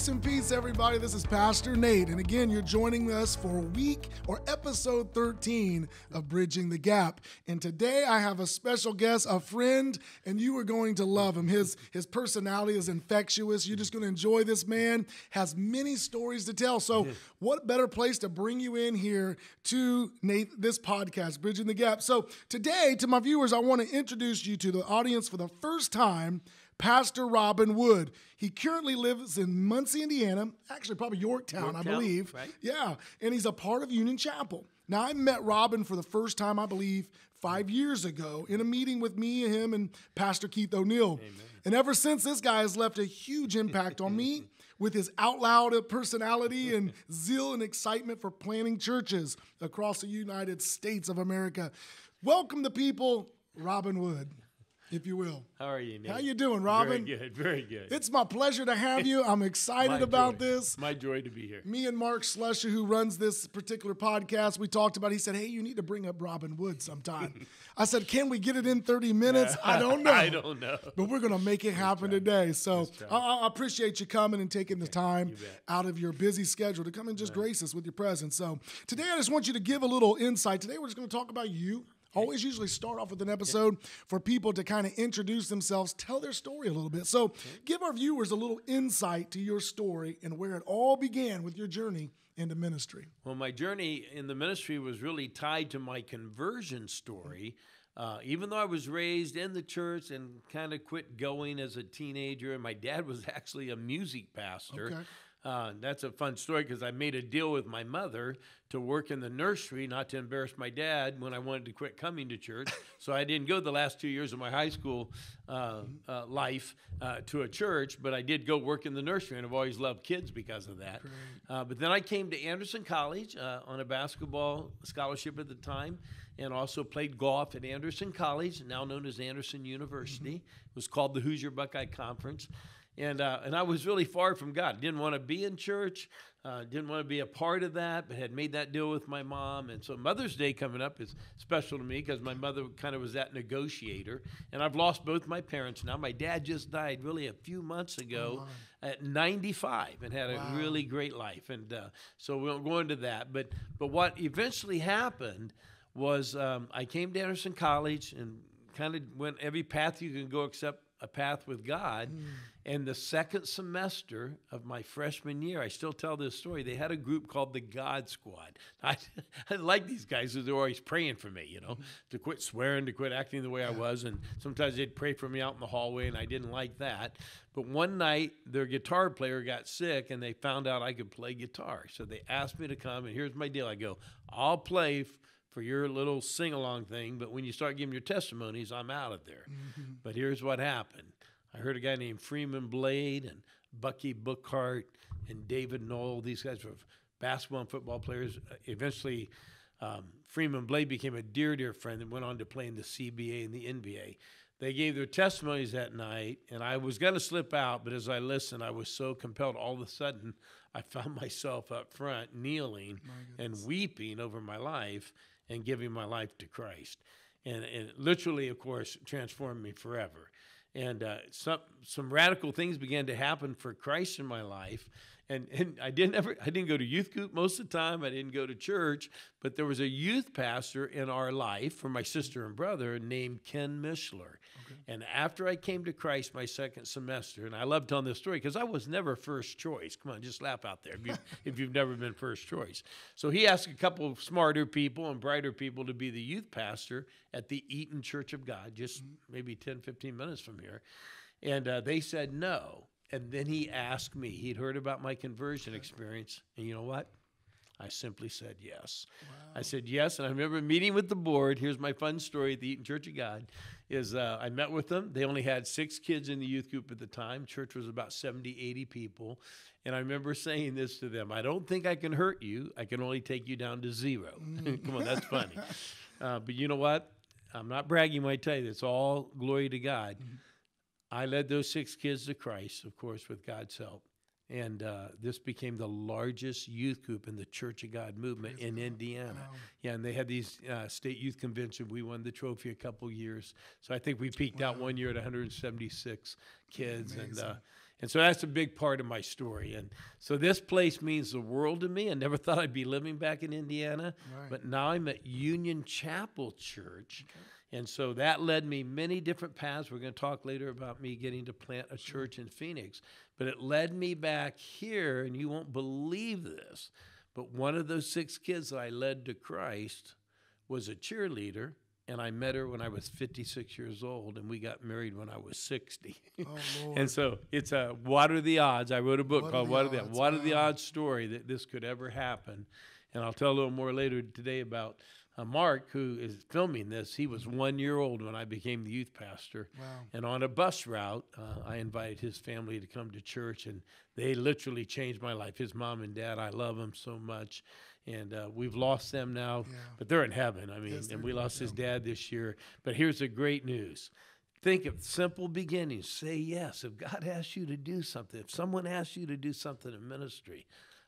Grace and peace, everybody. This is Pastor Nate. And again, you're joining us for week or episode 13 of Bridging the Gap. And today I have a special guest, a friend, and you are going to love him. His, his personality is infectious. You're just going to enjoy this man, has many stories to tell. So, what better place to bring you in here to Nate, this podcast, Bridging the Gap? So, today, to my viewers, I want to introduce you to the audience for the first time. Pastor Robin Wood. He currently lives in Muncie, Indiana, actually probably Yorktown, I believe. right. Yeah, and he's a part of Union Chapel. Now, I met Robin for the first time, I believe, five years ago in a meeting with me, him, and Pastor Keith O'Neill. And ever since, this guy has left a huge impact on me with his out loud personality and zeal and excitement for planting churches across the United States of America. Welcome the people, Robin Wood, if you will. How are you, Nate? How you doing, Robin? Very good, very good. It's my pleasure to have you. I'm excited about joy. this. My joy to be here. Me and Mark Slusher, who runs this particular podcast, we talked about. He said, "Hey, you need to bring up Robin Wood sometime." I said, "Can we get it in 30 minutes?" I don't know. I don't know. But we're gonna make it happen today. So I, I appreciate you coming and taking the time out of your busy schedule to come and just grace us with your presence. So today, I just want you to give a little insight. Today, we're just gonna talk about you. Always usually start off with an episode for people to kind of introduce themselves, tell their story a little bit. So, give our viewers a little insight to your story and where it all began with your journey into ministry. Well, my journey in the ministry was really tied to my conversion story. Uh, even though I was raised in the church and kind of quit going as a teenager, and my dad was actually a music pastor. Okay. Uh, that's a fun story because I made a deal with my mother to work in the nursery, not to embarrass my dad when I wanted to quit coming to church. so I didn't go the last two years of my high school uh, uh, life uh, to a church, but I did go work in the nursery, and I've always loved kids because of that. Uh, but then I came to Anderson College uh, on a basketball scholarship at the time, and also played golf at Anderson College, now known as Anderson University. It was called the Hoosier Buckeye Conference and uh, and I was really far from God. Didn't want to be in church. Uh, didn't want to be a part of that. But had made that deal with my mom. And so Mother's Day coming up is special to me because my mother kind of was that negotiator. And I've lost both my parents now. My dad just died really a few months ago at 95 and had a really great life. And uh, so we won't go into that. But but what eventually happened was um, I came to Anderson College and kind of went every path you can go except a path with God. Hmm. And the second semester of my freshman year, I still tell this story. They had a group called the God Squad. I, I like these guys because they're always praying for me, you know, hmm. to quit swearing, to quit acting the way I was. And sometimes they'd pray for me out in the hallway, and I didn't like that. But one night, their guitar player got sick, and they found out I could play guitar. So they asked me to come, and here's my deal. I go, I'll play. f- for your little sing along thing, but when you start giving your testimonies, I'm out of there. But here's what happened I heard a guy named Freeman Blade and Bucky Bookhart and David Knoll. These guys were basketball and football players. Eventually, um, Freeman Blade became a dear, dear friend and went on to play in the CBA and the NBA. They gave their testimonies that night, and I was going to slip out, but as I listened, I was so compelled. All of a sudden, I found myself up front, kneeling and weeping over my life and giving my life to Christ. And, and literally, of course, transformed me forever. And uh, some some radical things began to happen for Christ in my life. And, and I didn't ever I didn't go to youth group most of the time. I didn't go to church, but there was a youth pastor in our life for my sister and brother named Ken Mishler. And after I came to Christ my second semester, and I love telling this story because I was never first choice. Come on, just laugh out there if, you, if you've never been first choice. So he asked a couple of smarter people and brighter people to be the youth pastor at the Eaton Church of God, just maybe 10, 15 minutes from here. And uh, they said no. And then he asked me, he'd heard about my conversion experience. And you know what? I simply said yes. I said yes, and I remember meeting with the board. Here's my fun story at the Eaton Church of God. Is uh, I met with them. They only had six kids in the youth group at the time. Church was about 70, 80 people. And I remember saying this to them I don't think I can hurt you. I can only take you down to zero. Come on, that's funny. Uh, but you know what? I'm not bragging when I tell you this. All glory to God. I led those six kids to Christ, of course, with God's help. And uh, this became the largest youth group in the Church of God movement in Indiana. Yeah, and they had these uh, state youth convention. We won the trophy a couple years. So I think we peaked out one year at 176 kids. And uh, And so that's a big part of my story. And so this place means the world to me. I never thought I'd be living back in Indiana, Right. but now I'm at Union Chapel Church. And so that led me many different paths. We're going to talk later about me getting to plant a church in Phoenix. But it led me back here, and you won't believe this. But one of those six kids that I led to Christ was a cheerleader, and I met her when I was 56 years old, and we got married when I was 60. Oh, Lord. and so it's a What Are the Odds? I wrote a book What Are called the What Are the Odds? What Are the Odds story that this could ever happen. And I'll tell a little more later today about uh, Mark, who is filming this. He was one year old when I became the youth pastor. Wow. And on a bus route, uh, I invited his family to come to church, and they literally changed my life. His mom and dad, I love them so much. And uh, we've lost them now, Yeah. but they're in heaven. I mean, Yes, and we lost his dad this year. But here's the great news think of simple beginnings. Say yes. If God asks you to do something, if someone asks you to do something in ministry,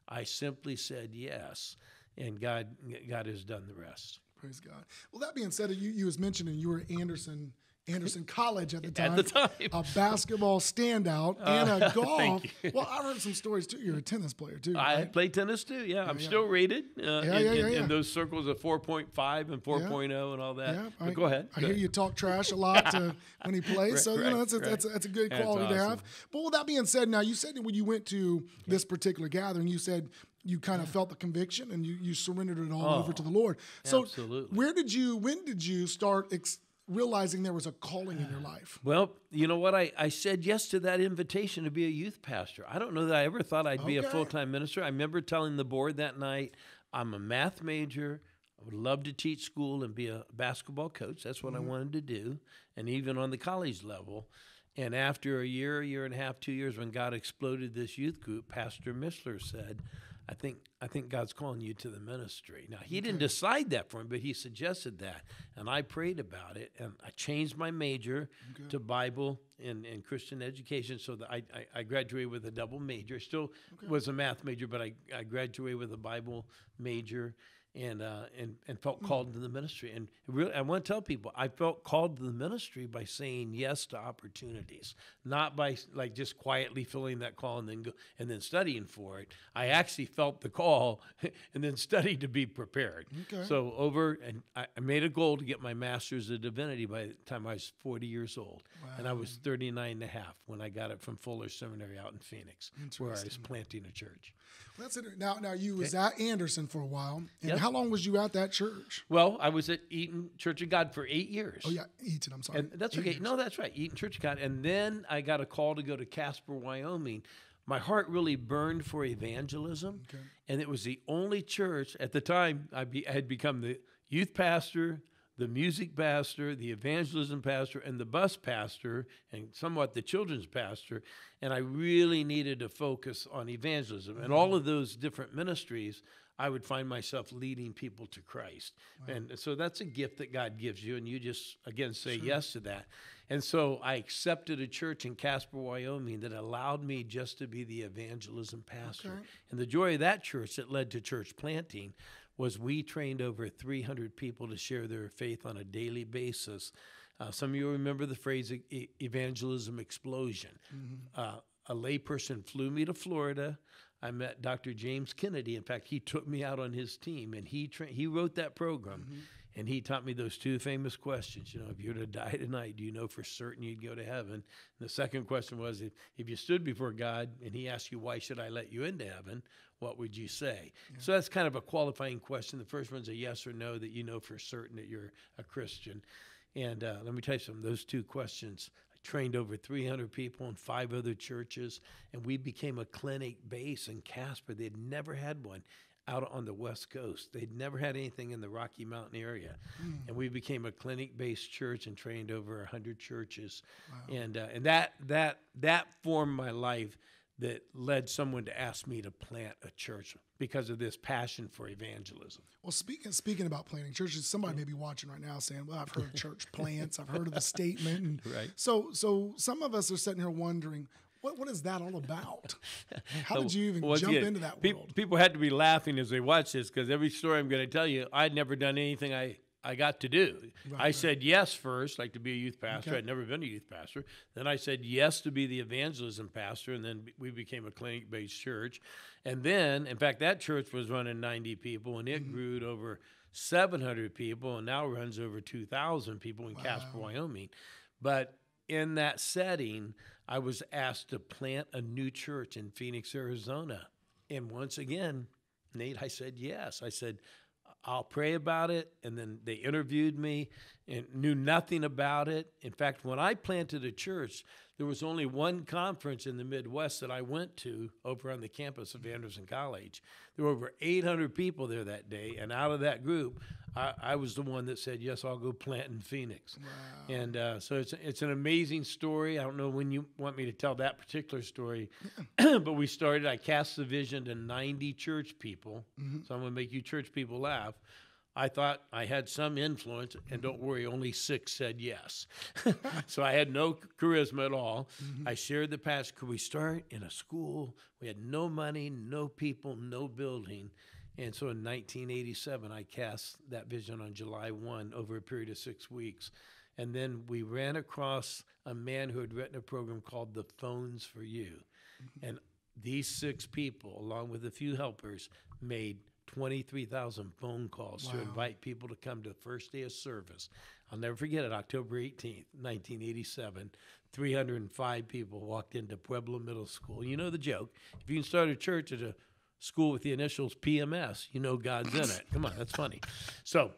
I simply said yes, and God, God has done the rest. Praise God. Well, that being said, you, you was mentioning you were at Anderson Anderson College at the time. At the time. A basketball standout and a golf. Well, I heard some stories too. You're a tennis player too. I right? play tennis too. Yeah, I'm yeah. still rated uh, Yeah, in, yeah, in, yeah, in those circles of 4.5 and 4.0 and all that. Yeah, I, go ahead. I Go hear ahead. you talk trash a lot to, when he plays, so you know that's a, that's, a, that's a good quality to have. But with that being said, now you said that when you went to this particular gathering, you said you kind of felt the conviction and you you surrendered it all over to the oh, Lord. So Oh, absolutely. where did you? When did you start ex- realizing there was a calling in your life? Well, you know what? I, I said yes to that invitation to be a youth pastor. I don't know that I ever thought I'd be a full time minister. I remember telling the board that night, I'm a math major. I would love to teach school and be a basketball coach. That's what I mm-hmm. wanted to do, and even on the college level. And after a year, a year and a half, two years, when God exploded this youth group, Pastor Mishler said, I think I think God's calling you to the ministry. Now he didn't decide that for me, but he suggested that, and I prayed about it, and I changed my major to Bible and, and Christian education, so that I, I, I graduated with a double major. Still was a math major, but I, I graduated with a Bible major. And, uh, and and felt called into the ministry, and really, I want to tell people I felt called to the ministry by saying yes to opportunities, not by like just quietly filling that call and then go and then studying for it. I actually felt the call and then studied to be prepared. Okay. So over and I I made a goal to get my master's of divinity by the time I was 40 years old. And I was 39 and a half when I got it from Fuller Seminary out in Phoenix, where I was planting a church. That's it. Now, now you was at Anderson for a while, and Yep. how long was you at that church? Well, I was at Eaton Church of God for eight years. Oh yeah, Eaton. I'm sorry. And that's Eight okay. years. No, that's right. Eaton Church of God. And then I got a call to go to Casper, Wyoming. My heart really burned for evangelism. And it was the only church at the time I, be, I had become the youth pastor, the music pastor, the evangelism pastor, and the bus pastor, and somewhat the children's pastor. And I really needed to focus on evangelism. And all mm-hmm. of those different ministries, I would find myself leading people to Christ. And so that's a gift that God gives you. And you just, again, say yes to that. And so I accepted a church in Casper, Wyoming that allowed me just to be the evangelism pastor. Okay. And the joy of that church that led to church planting was we trained over 300 people to share their faith on a daily basis. Uh, some of you remember the phrase e- evangelism explosion. Uh, a layperson flew me to Florida. I met Dr. James Kennedy. In fact, he took me out on his team, and he tra- he wrote that program, and he taught me those two famous questions. You know, if you were to die tonight, do you know for certain you'd go to heaven? And the second question was, if, if you stood before God and He asked you, "Why should I let you into heaven?" What would you say? So that's kind of a qualifying question. The first one's a yes or no that you know for certain that you're a Christian. And uh, let me tell you something. Those two questions I trained over 300 people in five other churches, and we became a clinic base in Casper. They'd never had one out on the West Coast. They'd never had anything in the Rocky Mountain area, and we became a clinic-based church and trained over 100 churches, and uh, and that that that formed my life. That led someone to ask me to plant a church because of this passion for evangelism. Well, speaking speaking about planting churches, somebody may be watching right now saying, "Well, I've heard of church plants, I've heard of the statement." And Right. So, so some of us are sitting here wondering, what what is that all about? How did you even Once jump again, into that peop- world? People had to be laughing as they watched this because every story I'm going to tell you, I'd never done anything I I got to do. I said yes first, like to be a youth pastor. Okay. I'd never been a youth pastor. Then I said yes to be the evangelism pastor, and then we became a clinic based church. And then, in fact, that church was running 90 people, and it mm-hmm. grew to over 700 people, and now runs over 2,000 people in Casper, Wyoming. But in that setting, I was asked to plant a new church in Phoenix, Arizona. And once again, Nate, I said yes. I said, I'll pray about it. And then they interviewed me and knew nothing about it. In fact, when I planted a church, there was only one conference in the Midwest that I went to over on the campus of Anderson College. There were over 800 people there that day. And out of that group, I, I was the one that said, Yes, I'll go plant in Phoenix. And uh, so it's, it's an amazing story. I don't know when you want me to tell that particular story, but we started, I cast the vision to 90 church people. Mm-hmm. So I'm going to make you church people laugh. I thought I had some influence, and don't mm-hmm. worry, only six said yes. so I had no charisma at all. Mm-hmm. I shared the past. Could we start in a school? We had no money, no people, no building. And so in 1987, I cast that vision on July 1 over a period of six weeks. And then we ran across a man who had written a program called The Phones for You. Mm-hmm. And these six people, along with a few helpers, made 23,000 phone calls to invite people to come to the first day of service. I'll never forget it, October 18th, 1987. 305 people walked into Pueblo Middle School. You know the joke. If you can start a church at a school with the initials PMS, you know God's in it. Come on, that's funny. So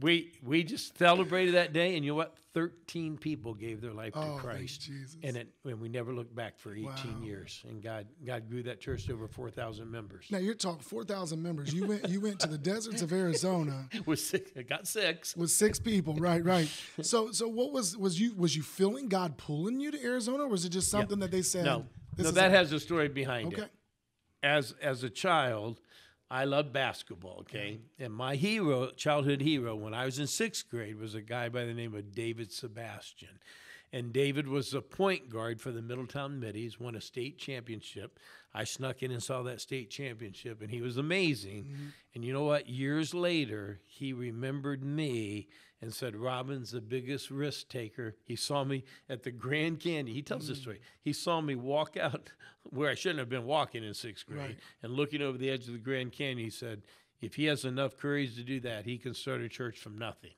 we we just celebrated that day, and you know what? 13 people gave their life Oh, to Christ. And it and we never looked back for 18 Wow. years. And God God grew that church to over 4,000 members. Now you're talking four thousand members. You went you went to the deserts of Arizona Was six, got six. with six people. Right, right. So so what was was you was you feeling God pulling you to Arizona, or was it just something that they said? No, no, that it? has a story behind Okay. it. As as a child, I loved basketball. Okay, and my hero, childhood hero, when I was in sixth grade, was a guy by the name of David Sebastian. And David was the point guard for the Middletown Middies, won a state championship. I snuck in and saw that state championship, and he was amazing. Mm-hmm. And you know what? Years later, he remembered me and said, Robin's the biggest risk taker. He saw me at the Grand Canyon. He tells this mm. story. He saw me walk out where I shouldn't have been walking in sixth grade Right. and looking over the edge of the Grand Canyon. He said, if he has enough courage to do that, he can start a church from nothing.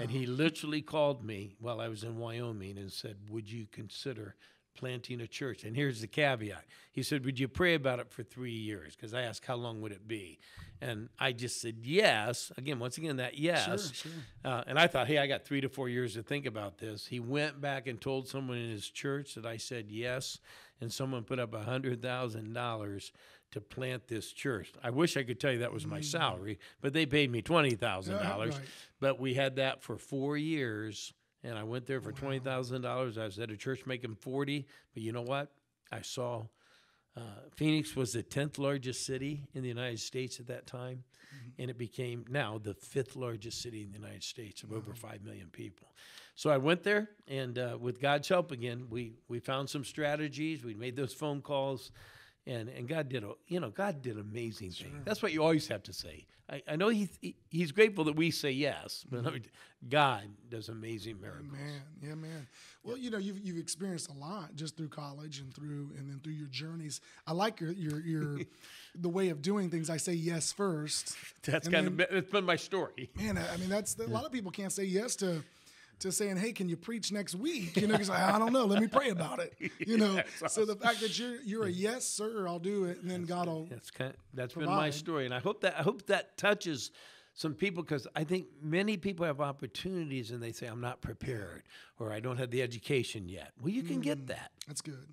And he literally called me while I was in Wyoming and said, Would you consider planting a church? And here's the caveat. He said, Would you pray about it for three years? Because I asked, How long would it be? And I just said, Yes. Again, once again, that yes. sure. Uh, and I thought, Hey, I got three to four years to think about this. He went back and told someone in his church that I said yes. And someone put up a $100,000 to plant this church. I wish I could tell you that was my salary, but they paid me $20,000. Mm. Right. But we had that for four years, and I went there for twenty thousand dollars. I was at a church making forty, but you know what? I saw uh, Phoenix was the tenth largest city in the United States at that time, Mm-hmm. and it became now the fifth largest city in the United States of over five million people. So I went there, and uh, with God's help again, we we found some strategies. We made those phone calls. And, and God did a you know God did amazing things. That's what you always have to say. I, I know he, he he's grateful that we say yes, but I mean, God does amazing miracles. Man, yeah, man. Well, you know, you've you've experienced a lot just through college and through and then through your journeys. I like your your your the way of doing things. I say yes first. That's kind then- of it's been my story. Man, I I mean, that's a lot of people can't say yes to to saying, "Hey, can you preach next week?" You know, because I don't know. Let me pray about it. You know, so the fact that you're you're a yes sir, I'll do it, and then God will. That's kind that's been my story, and I hope that I hope that touches some people because I think many people have opportunities and they say I'm not prepared or I don't have the education yet. Well, you can Mm. get that, That's good.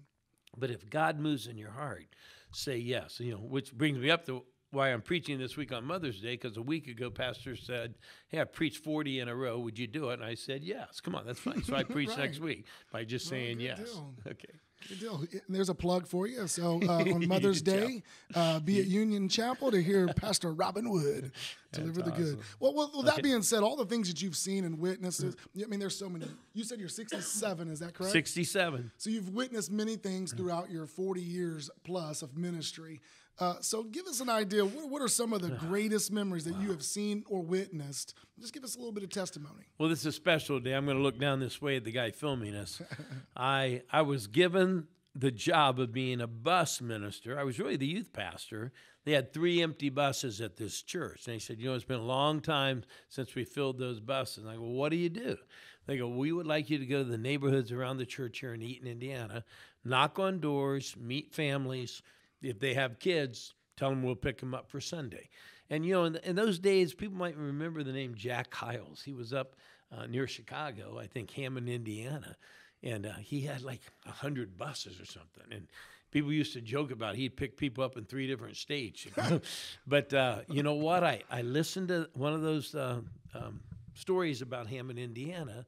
but if God moves in your heart, say yes. You know, which brings me up to why I'm preaching this week on Mother's Day because a week ago, Pastor said, "Hey, I preached 40 in a row. Would you do it?" And I said, "Yes. Come on, that's fine." So I preach next week by just saying yes. deal. Okay. Good deal. There's a plug for you. So uh, on Mother's Day, uh, be at Union Chapel to hear Pastor Robin Wood deliver the good. Well, well, well that being said, all the things that you've seen and witnessed, I mean, there's so many. You said you're 67, is that correct? 67. So you've witnessed many things throughout your 40 years plus of ministry. Uh, so give us an idea. What, what are some of the greatest memories that you have seen or witnessed? Just give us a little bit of testimony. Well, this is a special day. I'm going to look down this way at the guy filming us. I I was given the job of being a bus minister. I was really the youth pastor. They had three empty buses at this church. And they said, You know, it's been a long time since we filled those buses. And I go, well, What do you do? They go, We would like you to go to the neighborhoods around the church here in Eaton, Indiana, knock on doors, meet families. If they have kids, tell them we'll pick them up for Sunday. And, you know, in, in those days, people might remember the name Jack Hyles. He was up uh, near Chicago, I think Hammond, Indiana and uh, he had like a hundred buses or something. And people used to joke about it. he'd pick people up in three different states. You know? but uh, you know what? I I listened to one of those uh, um, stories about Hammond, Indiana.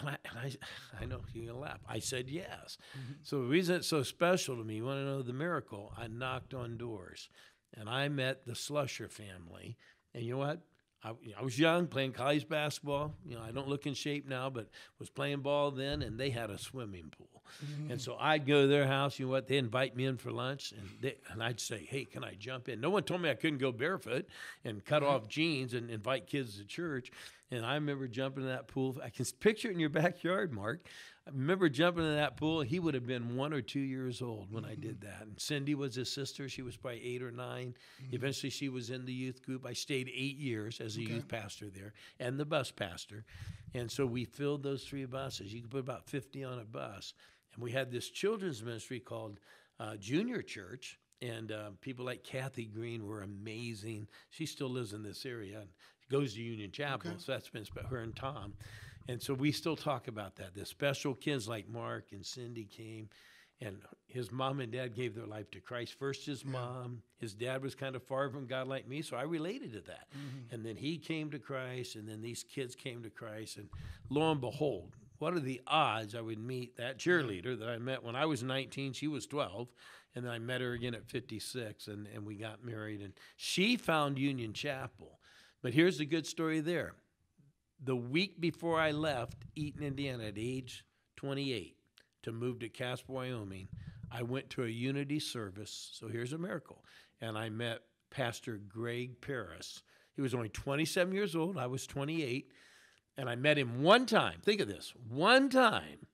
And I, and I, I know you're gonna laugh. I said yes. Mm-hmm. So the reason it's so special to me, you want to know the miracle? I knocked on doors, and I met the Slusher family. And you know what? I, I, was young playing college basketball. You know, I don't look in shape now, but was playing ball then, and they had a swimming pool. Mm-hmm. And so I'd go to their house. You know what? They invite me in for lunch, and they, and I'd say, "Hey, can I jump in?" No one told me I couldn't go barefoot and cut off jeans and invite kids to church. And I remember jumping in that pool. I can picture it in your backyard, Mark. I remember jumping in that pool. He would have been one or two years old when mm-hmm. I did that. And Cindy was his sister. She was probably eight or 9 mm-hmm. Eventually, she was in the youth group. I stayed eight years as a okay. youth pastor there and the bus pastor. And so we filled those three buses. You could put about 50 on a bus. And we had this children's ministry called uh, Junior Church. And uh, people like Kathy Green were amazing. She still lives in this area and goes to Union Chapel. Okay. So that's been her and Tom. And so we still talk about that. The special kids like Mark and Cindy came, and his mom and dad gave their life to Christ. First, his yeah. mom, his dad was kind of far from God like me, so I related to that. Mm-hmm. And then he came to Christ, and then these kids came to Christ. And lo and behold, what are the odds I would meet that cheerleader that I met when I was 19? She was 12. And then I met her again at 56, and, and we got married. And she found Union Chapel. But here's the good story there the week before I left Eaton, Indiana at age 28 to move to Casper, Wyoming, I went to a unity service. So here's a miracle. And I met Pastor Greg Paris. He was only 27 years old. I was 28. And I met him one time. Think of this one time,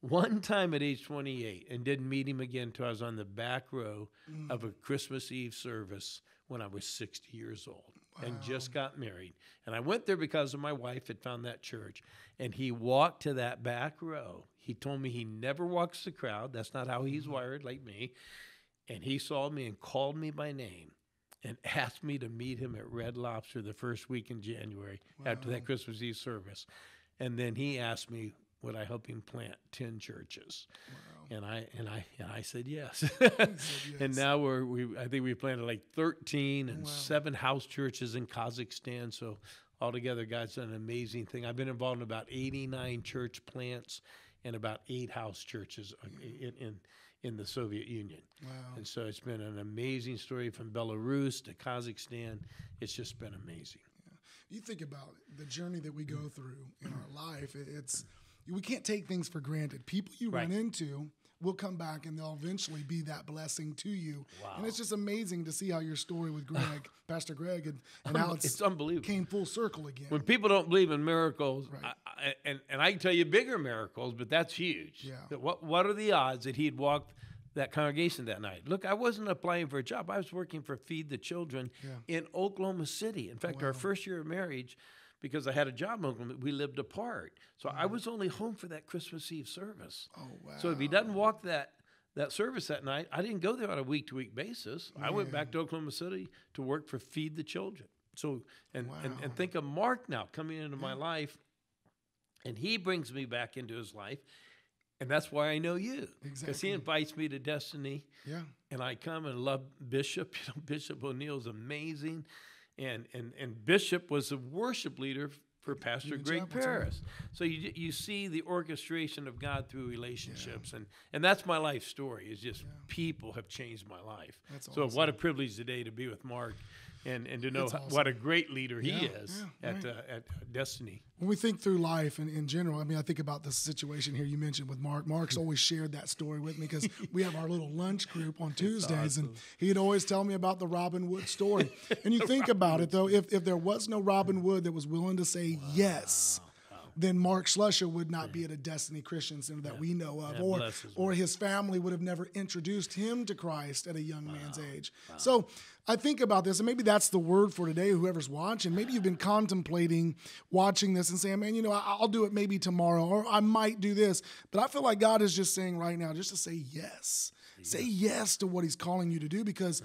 one time at age 28, and didn't meet him again until I was on the back row mm. of a Christmas Eve service when I was 60 years old and just got married. And I went there because of my wife had found that church. And he walked to that back row. He told me he never walks the crowd. That's not how he's mm-hmm. wired, like me. And he saw me and called me by name and asked me to meet him at Red Lobster the first week in January wow. after that Christmas Eve service. And then he asked me, would I help him plant 10 churches? Wow. And I and I and I said yes. said yes. and now we're we I think we planted like 13 and wow. seven house churches in Kazakhstan. So altogether, God's done an amazing thing. I've been involved in about 89 church plants and about eight house churches uh, in, in in the Soviet Union. Wow. And so it's been an amazing story from Belarus to Kazakhstan. It's just been amazing. Yeah. You think about it, the journey that we go through in our life, it's we can't take things for granted. People you right. run into will come back and they'll eventually be that blessing to you. Wow. And it's just amazing to see how your story with Greg, Pastor Greg, and, and how it's, it's, unbelievable. came full circle again. When people don't believe in miracles, right. I, and, and I can tell you bigger miracles, but that's huge. Yeah. What, what are the odds that he'd walked that congregation that night. Look, I wasn't applying for a job. I was working for Feed the Children yeah. in Oklahoma City. In fact, wow. our first year of marriage, because I had a job in Oklahoma. we lived apart. So I mm-hmm. was only home for that Christmas Eve service. Oh wow! So if he doesn't walk that that service that night, I didn't go there on a week to week basis. I went back to Oklahoma City to work for Feed the Children. So and wow. and, and think of Mark now coming into yeah. my life, and he brings me back into his life. And that's why I know you. Because exactly. he invites me to Destiny. Yeah. And I come and love Bishop. You know, Bishop O'Neill's amazing and and and Bishop was a worship leader for Pastor Greg Paris. So you you see the orchestration of God through relationships, yeah. and and that's my life story. Is just yeah. people have changed my life. That's so awesome. what a privilege today to be with Mark, and and to know That's h- what a great leader he Yeah, is yeah, at right. uh, at Destiny. when we think through life and in general, I mean, I think about the situation here you mentioned with Mark. Mark's always shared that story with me because we have our little lunch group on Tuesdays, and he'd always tell me about the Robin Wood story. And you think about it though, if if there was no Robin Wood that was willing to say yes. Then Mark Slusher would not be at a Destiny Christian Center that we know of, Yeah, or his or his family would have never introduced him to Christ at a young man's age. So I think about this, and maybe that's the word for today, whoever's watching. Maybe you've been contemplating watching this and saying, man, you know, I- I'll do it maybe tomorrow, or I might do this. But I feel like God is just saying right now, just to say yes. Say yes to what he's calling you to do because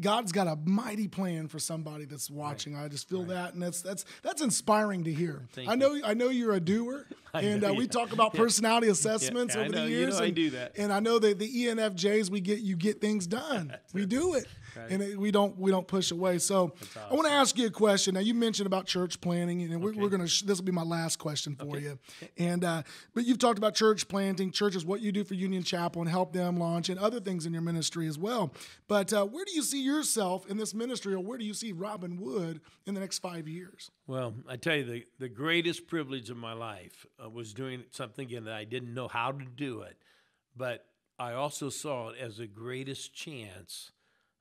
God's got a mighty plan for somebody that's watching. I just feel that, and that's that's that's inspiring to hear. Thank I know you. I know you're a doer, and know, uh, we talk about personality assessments I over know, the you years. know I and, do that. and I know that the ENFJs we get you get things done. we do it, and it, we don't we don't push away. So I want to ask you a question. Now you mentioned about church planting, and we're, we're gonna sh- this will be my last question for you. And uh, but you've talked about church planting, churches, what you do for Union Chapel, and help them launch, and other things in your ministry as well. But uh, where do you see yourself in this ministry, or where do you see Robin Wood in the next five years? Well, I tell you, the, the greatest privilege of my life uh, was doing something again that I didn't know how to do it, but I also saw it as the greatest chance.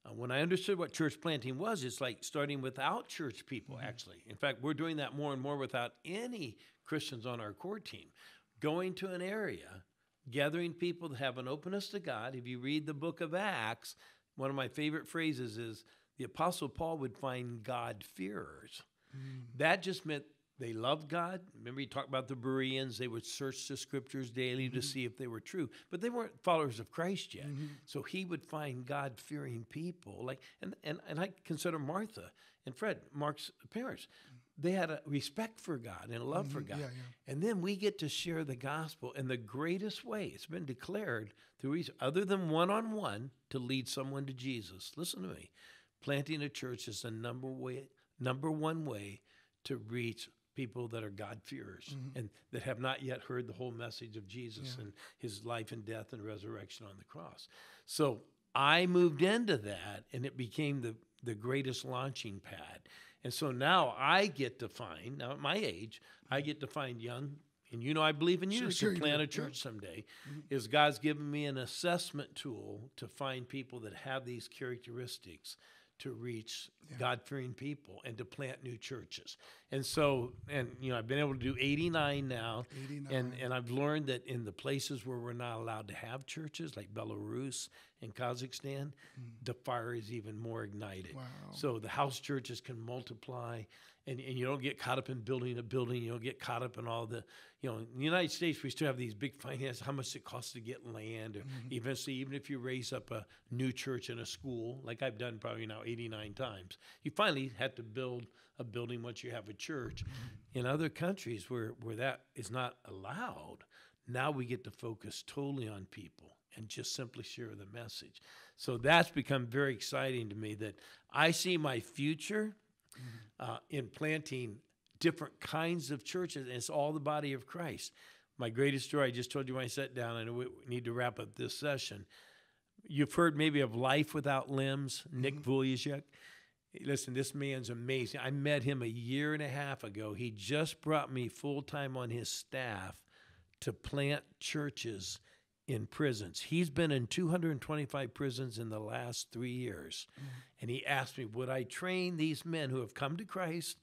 Uh, when I understood what church planting was, it's like starting without church people, actually. In fact, we're doing that more and more without any Christians on our core team. Going to an area, gathering people that have an openness to God. If you read the book of Acts, one of my favorite phrases is the Apostle Paul would find God-fearers. That just meant they loved God. Remember, you talked about the Bereans. They would search the scriptures daily to mm-hmm. see if they were true, but they weren't followers of Christ yet. Mm-hmm. So he would find God fearing people. Like, and, and, and I consider Martha and Fred, Mark's parents. They had a respect for God and a love for mm-hmm. God. yeah, yeah. And then we get to share the gospel in the greatest way. It's been declared through each, other than one on one to lead someone to Jesus. Listen to me. Planting a church is the number way, number one way to reach people that are God-fearers mm-hmm. and that have not yet heard the whole message of Jesus and his life and death and resurrection on the cross. So I moved into that and it became the, the greatest launching pad. And so now I get to find, now at my age, I get to find young, and you know I believe in you Sure, to sure you plant do, a yeah. church someday, mm-hmm. is God's given me an assessment tool to find people that have these characteristics to reach God fearing people and to plant new churches. And so, and you know, I've been able to do 89 now. 89. And and I've learned that in the places where we're not allowed to have churches, like Belarus and Kazakhstan, the fire is even more ignited. Mm. Wow. So the house churches can multiply and, and you don't get caught up in building a building. You don't get caught up in all the, you know, in the United States, we still have these big finances, how much it costs to get land. Or mm-hmm. Eventually, even if you raise up a new church and a school, like I've done probably now 89 times, you finally have to build a building once you have a church. Mm-hmm. In other countries where, where that is not allowed, now we get to focus totally on people and just simply share the message. So that's become very exciting to me that I see my future mm-hmm. Uh, in planting different kinds of churches, and it's all the body of Christ. My greatest story I just told you when I sat down, I we we need to wrap up this session. You've heard maybe of Life Without Limbs, Nick Vujicic. Listen, this man's amazing. I met him a year and a half ago. He just brought me full time on his staff to plant churches in prisons. He's been in 225 prisons in the last three years. And he asked me, Would I train these men who have come to Christ?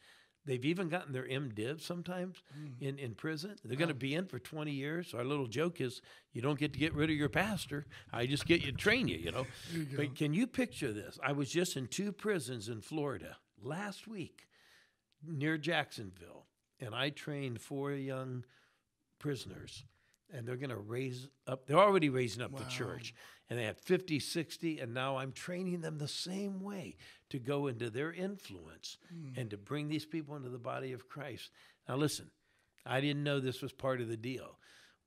They've even gotten their MDiv sometimes in, in prison. They're going to be in for 20 years. So our little joke is you don't get to get rid of your pastor. I just get you to train you, you know. but can you picture this? I was just in two prisons in Florida last week near Jacksonville, and I trained four young prisoners and they're going to raise up they're already raising up the church and they have 50 60 and now i'm training them the same way to go into their influence hmm. and to bring these people into the body of christ. Now listen i didn't know this was part of the deal.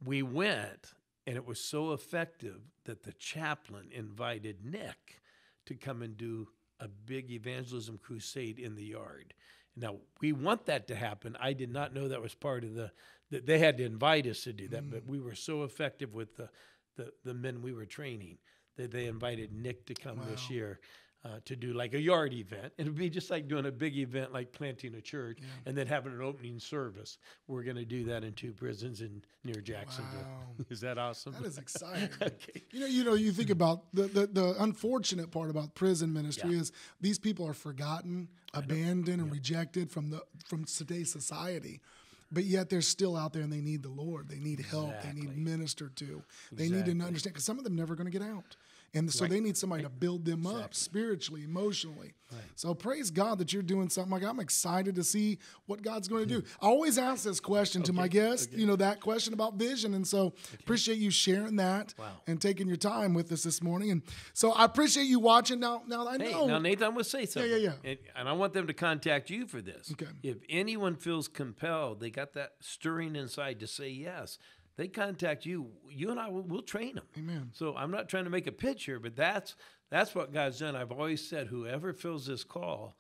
We went and it was so effective that the chaplain invited nick to come and do a big evangelism crusade in the yard now we want that to happen. I did not know that was part of the that they had to invite us to do that, but mm. we were so effective with the, the the men we were training that they invited Nick to come this year. Uh, to do like a yard event. It would be just like doing a big event like planting a church and then having an opening service. We're going to do that in two prisons in near Jacksonville. Wow. Is that awesome? That is exciting. okay. You know, you know, you think about the, the, the unfortunate part about prison ministry Yeah. is these people are forgotten, abandoned, and rejected from the from today's society. But yet they're still out there and they need the Lord. They need help. They need Exactly. ministered to. They need to understand because some of them never going to get out. And so they need somebody to build them up spiritually, emotionally. So praise God that you're doing something like I'm excited to see what God's going to do. I always ask this question to my guests, you know, that question about vision. And so appreciate you sharing that Wow. and taking your time with us this morning. And so I appreciate you watching. Now, now I Hey, know. now Nathan will say something. yeah, yeah. And, and I want them to contact you for this. Okay. If anyone feels compelled, they got that stirring inside to say yes. They contact you. You and I will we'll train them. Amen. So I'm not trying to make a pitch here, but that's that's what God's done. I've always said, whoever fills this call.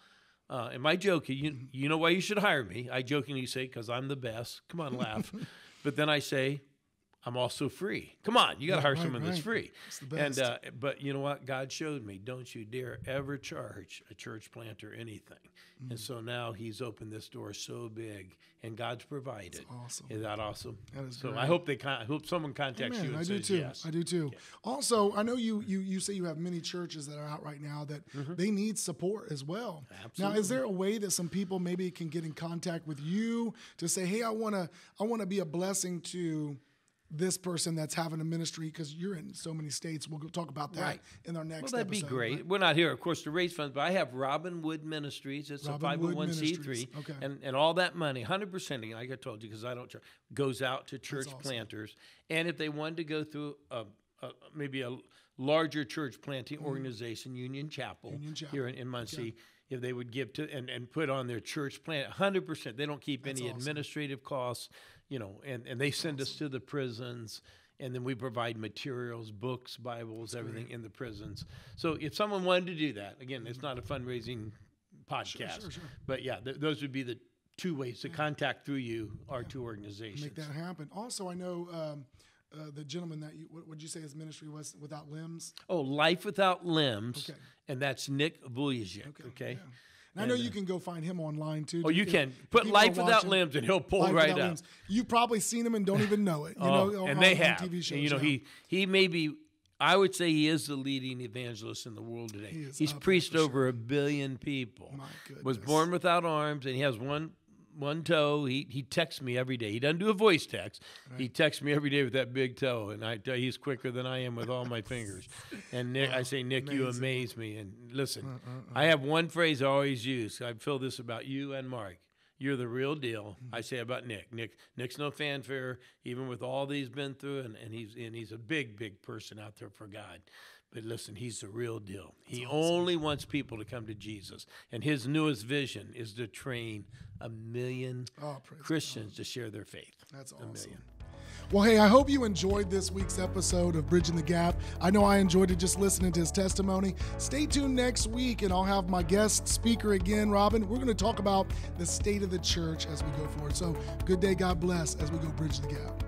Uh, am I joking? You, you know why you should hire me? I jokingly say, because I'm the best. Come on, laugh. but then I say, I'm also free. Come on, you got to hire right, someone that's free. It's the And best. uh, but you know what? God showed me. Don't you dare ever charge a church planter anything. Mm. And so now He's opened this door so big, and God's provided. awesome. Is that awesome? That is so great. I hope they con- I hope someone contacts you Amen. and I do says too. yes. I do too. Also, I know you you you say you have many churches that are out right now that they need support as well. Absolutely. Now, is there a way that some people maybe can get in contact with you to say, "Hey, I want to I want to be a blessing to this person that's having a ministry because you're in so many states. We'll go talk about that Right. in our next Well, that'd be great. but- We're not here, of course, to raise funds, but I have Robin Wood Ministries. It's Robin a 501c3. Okay. And, and all that money, 100%, like I told you, because I don't charge, goes out to church awesome. planters. And if they wanted to go through a, a, maybe a larger church planting organization, Union Chapel, Mm-hmm. Union Chapel. here in, in Muncie, if they would give to and, and put on their church plant, 100%. They don't keep any awesome. administrative costs, you know, and, and they send us to the prisons. And then we provide materials, books, Bibles, everything in the prisons. So if someone wanted to do that, again, it's not a fundraising podcast, sure, sure. but yeah, th- those would be the two ways to contact through you, our two organizations. make that happen. Also, I know um, uh, the gentleman that you what would you say his ministry was without limbs. Oh, Life Without Limbs, Okay. and that's Nick Vujicic. Okay. yeah. And I know you can go find him online too. Oh, you If- can put Life Without watching, Limbs, and he'll pull Life right up. Limbs. You've probably seen him and don't even know it. You Oh, know, and on- they have. TV shows. And, you know, yeah. he he may be. I would say he is the leading evangelist in the world today. is He's preached for over a billion people. My goodness. Was born without arms, and he has one one toe. He he texts me every day. He doesn't do a voice text. He texts me every day with that big toe, and I tell he's quicker than I am with all my fingers. And Nick, I say, Nick, you amaze me. And listen, Uh, I have one phrase I always use. I feel this about you and Mark. You're the real deal. Mm-hmm. I say about Nick. Nick Nick's no fanfare, even with all that he's been through, and, and he's and he's a big, big person out there for God. But listen, he's the real deal. He only wants people to come to Jesus. And his newest vision is to train a million Oh, Christians to share their faith. That's a awesome. million. Well, hey, I hope you enjoyed this week's episode of Bridging the Gap. I know I enjoyed it just listening to his testimony. Stay tuned next week, and I'll have my guest speaker again, Robin. We're going to talk about the state of the church as we go forward. So, good day, God bless, as we go bridge the gap.